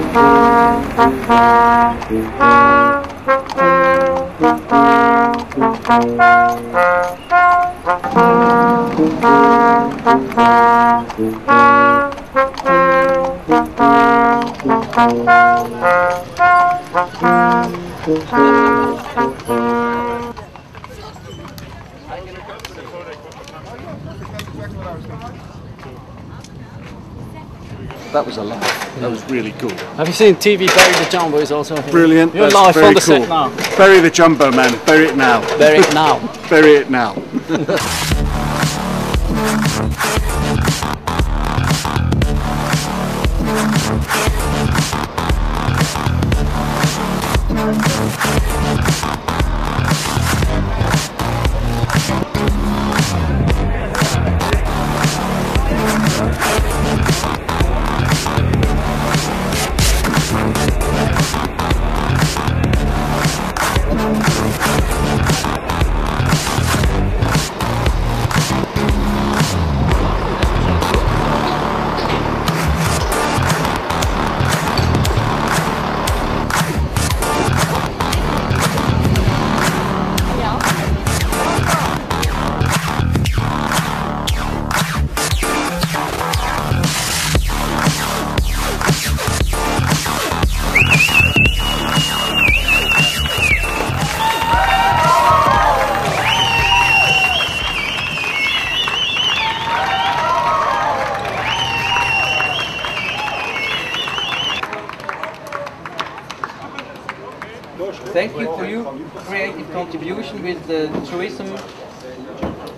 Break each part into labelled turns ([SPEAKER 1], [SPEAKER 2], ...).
[SPEAKER 1] That's what That was a laugh. That was really cool.
[SPEAKER 2] Have you seen TV Bury the Jumbo is also here?
[SPEAKER 1] Brilliant.
[SPEAKER 2] You're
[SPEAKER 1] That's
[SPEAKER 2] live
[SPEAKER 1] very
[SPEAKER 2] on the
[SPEAKER 1] cool.
[SPEAKER 2] set now.
[SPEAKER 1] Bury the jumbo, man. Bury it now.
[SPEAKER 2] Bury it now.
[SPEAKER 1] Bury it now.
[SPEAKER 3] Thank you for your creative contribution with the tourism.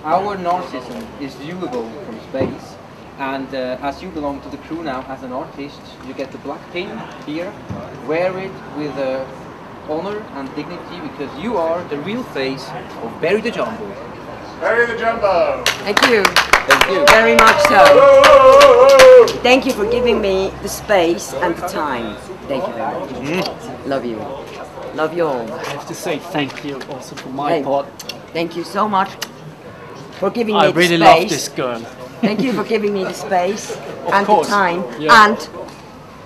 [SPEAKER 3] Our narcissism is viewable from space and uh, as you belong to the crew now as an artist, you get the black pin here, wear it with uh, honor and dignity because you are the real face of Bury the Jumbo.
[SPEAKER 1] Bury the jumbo.
[SPEAKER 4] Thank you.
[SPEAKER 3] Thank you.
[SPEAKER 4] Very much so. Thank you for giving me the space and the time. Thank you very much. Mm. Love you. Love you all.
[SPEAKER 2] I have to say thank you also for my
[SPEAKER 4] Hey,
[SPEAKER 2] part.
[SPEAKER 4] Thank you so much for giving me
[SPEAKER 2] I
[SPEAKER 4] the space.
[SPEAKER 2] I really love this girl.
[SPEAKER 4] Thank you for giving me the space and
[SPEAKER 2] course.
[SPEAKER 4] the time.
[SPEAKER 2] Yeah.
[SPEAKER 4] And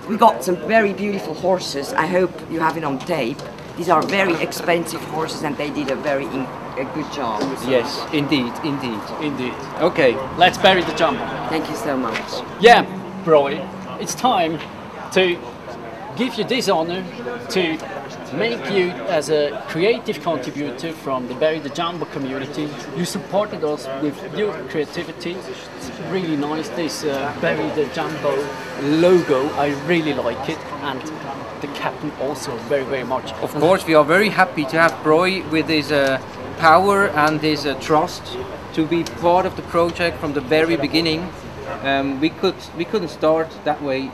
[SPEAKER 4] we got some very beautiful horses. I hope you have it on tape. These are very expensive horses and they did a very in- a good job.
[SPEAKER 3] Yes, indeed, indeed.
[SPEAKER 2] Indeed.
[SPEAKER 3] Okay,
[SPEAKER 2] Let's bury the jumbo.
[SPEAKER 4] Thank you so much.
[SPEAKER 2] Yeah, Breu, it's time to give you this honor to make you as a creative contributor from the Bury the Jumbo community. You supported us with your creativity. It's really nice, this uh, Bury the Jumbo logo. I really like it. And the captain also very, very much.
[SPEAKER 3] Of course, we are very happy to have Breu with his uh, power and his uh, trust to be part of the project from the very beginning. Um, we could we couldn't start that way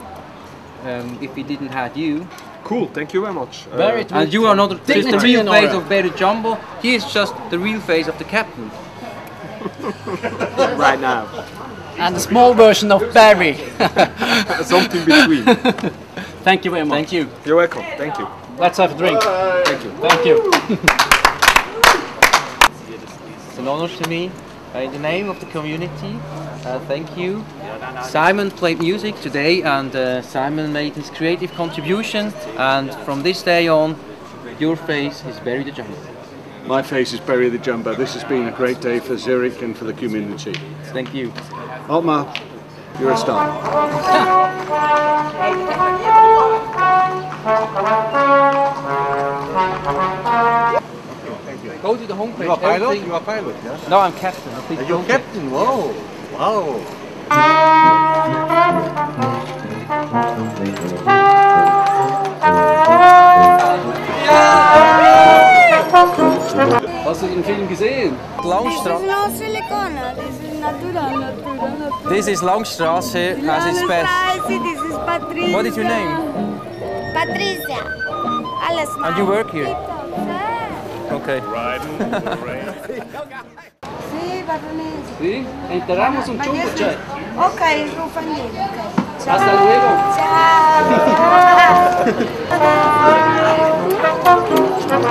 [SPEAKER 3] um, if we didn't have you.
[SPEAKER 5] Cool, thank you very much. Uh,
[SPEAKER 2] Bury
[SPEAKER 3] And you are not just the real face
[SPEAKER 2] honor.
[SPEAKER 3] of Better Jumbo. He is just the real face of the captain.
[SPEAKER 5] right now.
[SPEAKER 2] And a small version of Barry.
[SPEAKER 5] Something between.
[SPEAKER 2] Thank you very much.
[SPEAKER 3] Thank you.
[SPEAKER 5] You're welcome. Thank you.
[SPEAKER 2] Let's have a drink.
[SPEAKER 5] Thank you.
[SPEAKER 2] Thank you.
[SPEAKER 3] It's an honor to me. Uh, in the name of the community, uh, thank you. Simon played music today and uh, Simon made his creative contribution and from this day on, your face is Bury the Jumbo.
[SPEAKER 1] My face is Bury the jumbo. This has been a great day for Zurich and for the community.
[SPEAKER 3] Thank you.
[SPEAKER 1] Otmar, you're a star.
[SPEAKER 3] Go to the homepage.
[SPEAKER 5] You are pilot?
[SPEAKER 3] everything-
[SPEAKER 5] You are pilot, yes?
[SPEAKER 3] No, I'm captain. Please
[SPEAKER 5] You're
[SPEAKER 3] don't-
[SPEAKER 5] captain, wow. Wow.
[SPEAKER 2] Hast du den Film gesehen?
[SPEAKER 6] This is no silicone. This is natural, natural, natural.
[SPEAKER 3] This is Langstrasse as its best.
[SPEAKER 6] This is Patricia.
[SPEAKER 3] What is your name?
[SPEAKER 6] Patricia. Alles
[SPEAKER 3] And you work here? Ok.
[SPEAKER 6] sí, varones.
[SPEAKER 2] Sí, enterramos un
[SPEAKER 6] chungo,
[SPEAKER 2] chay.
[SPEAKER 6] Ok, Rufani. Okay.
[SPEAKER 2] Hasta luego.
[SPEAKER 6] Chao.